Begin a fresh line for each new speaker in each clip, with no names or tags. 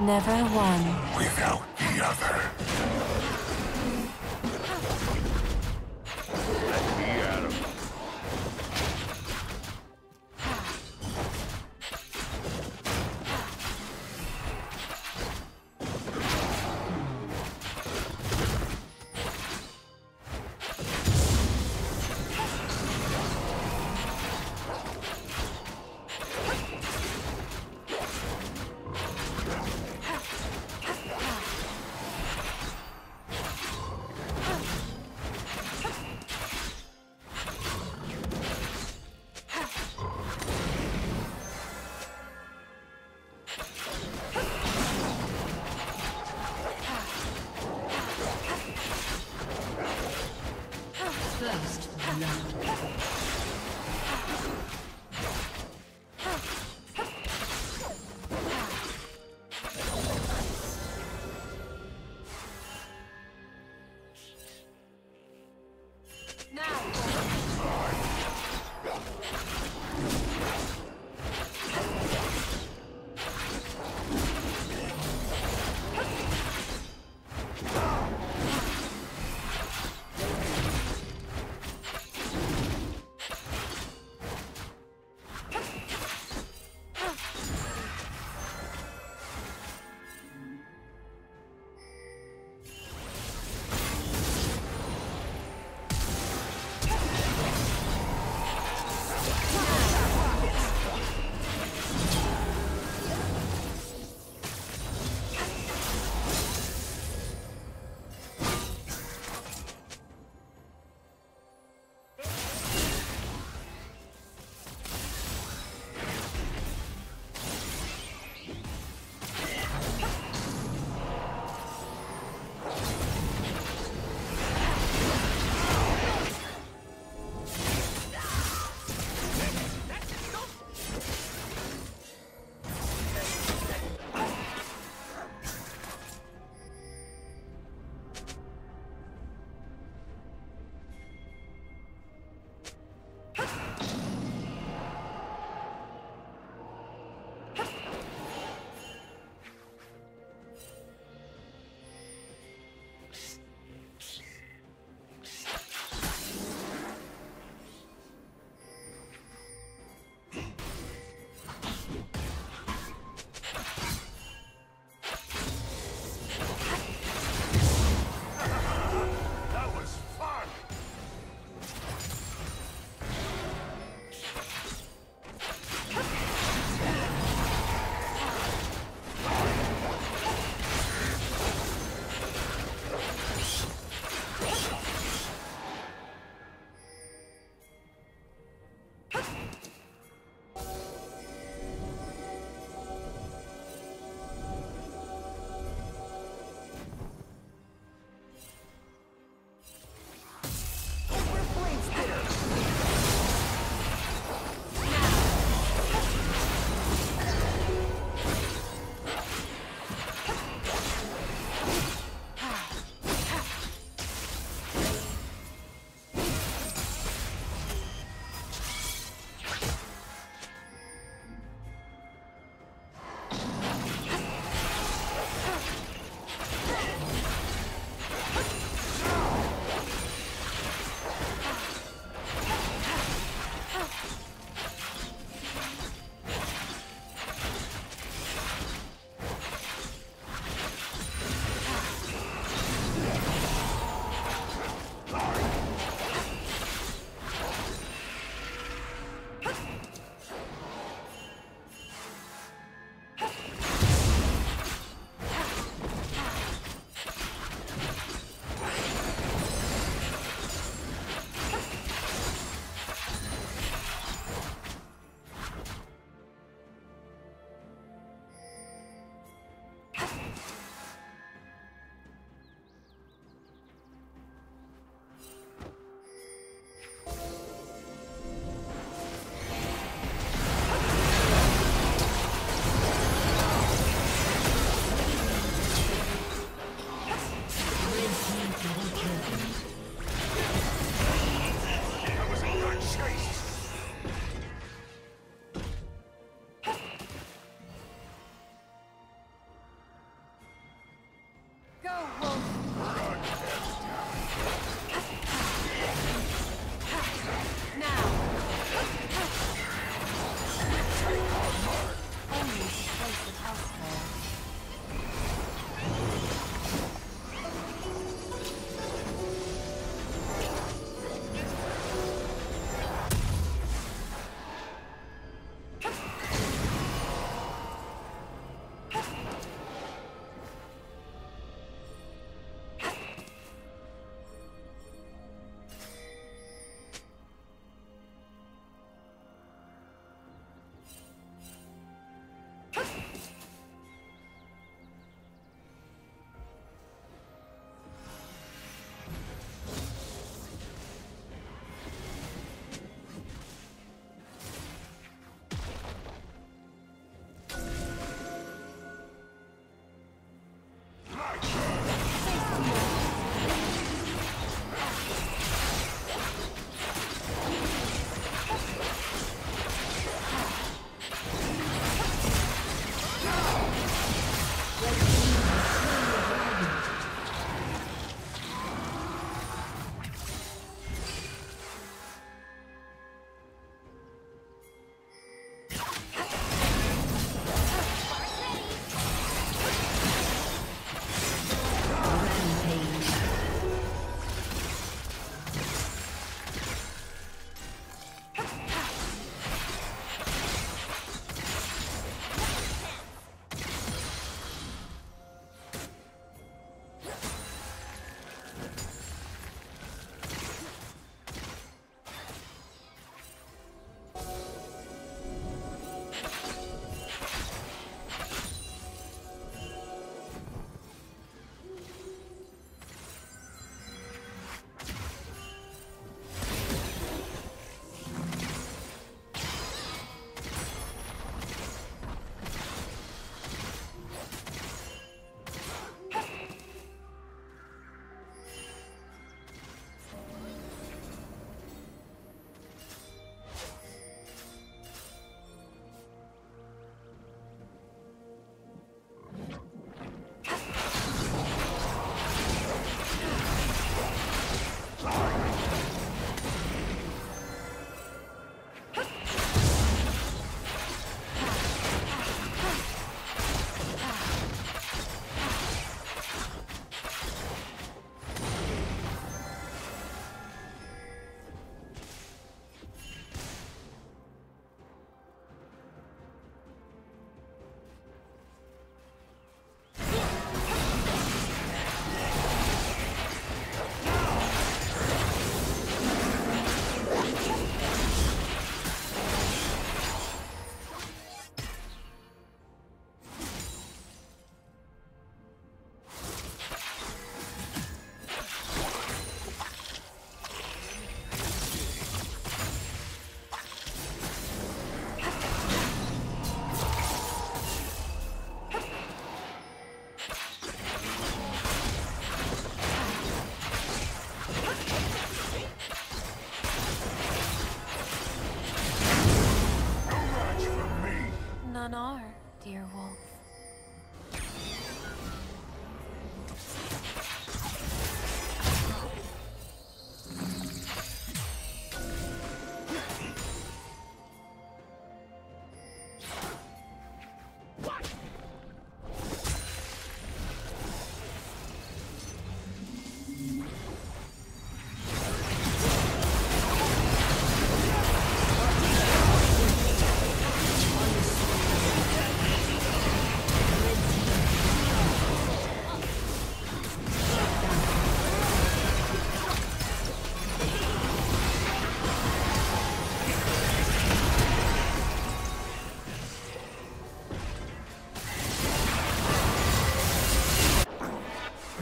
Never one.
without the other.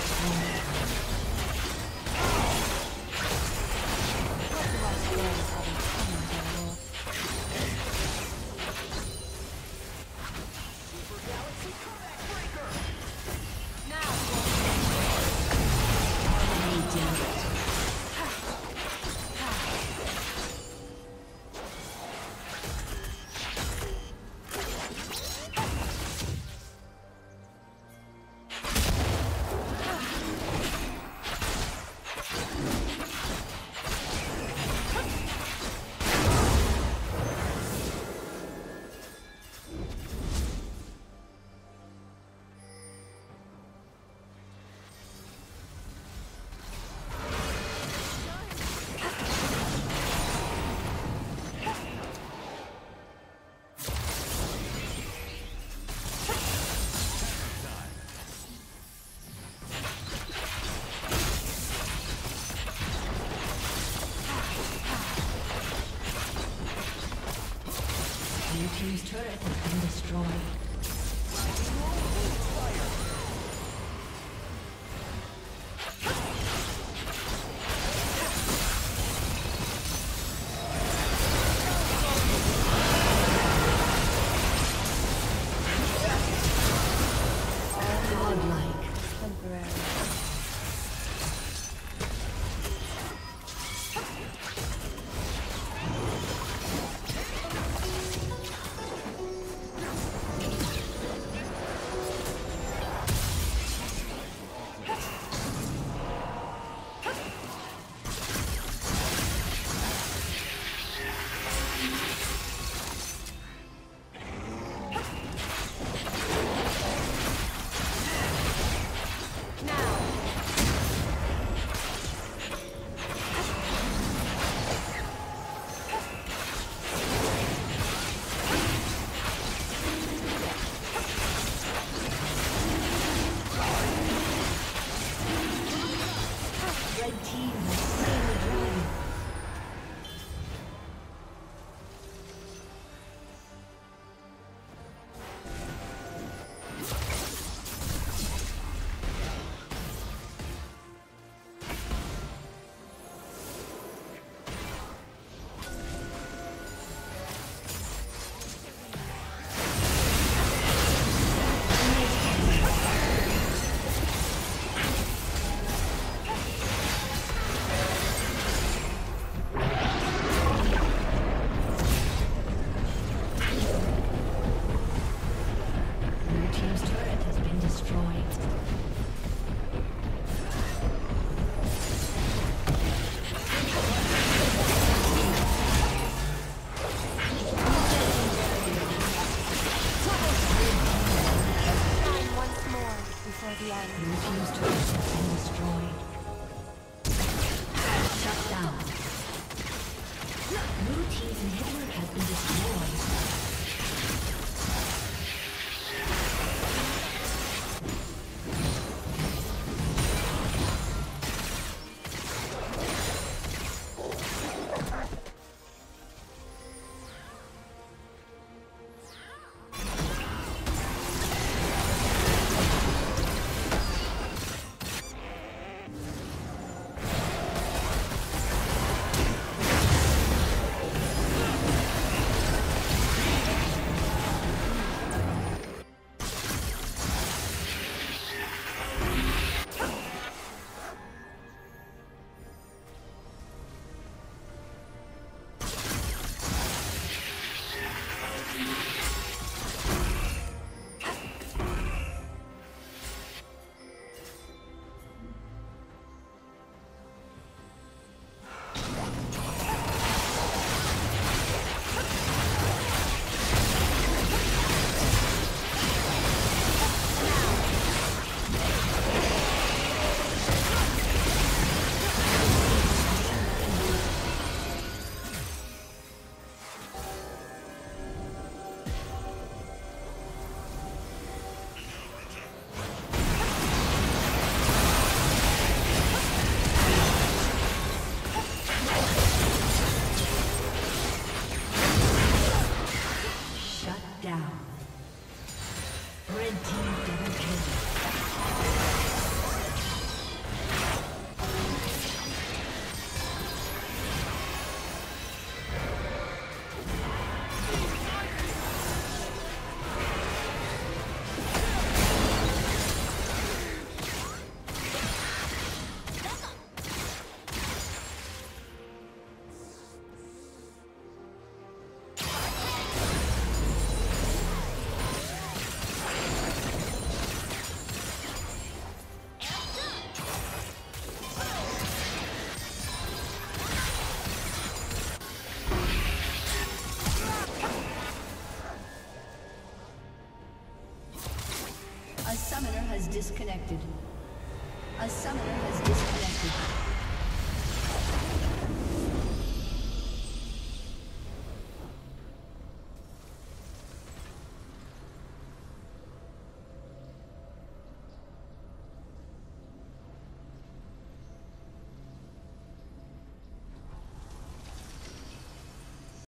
Destroyed.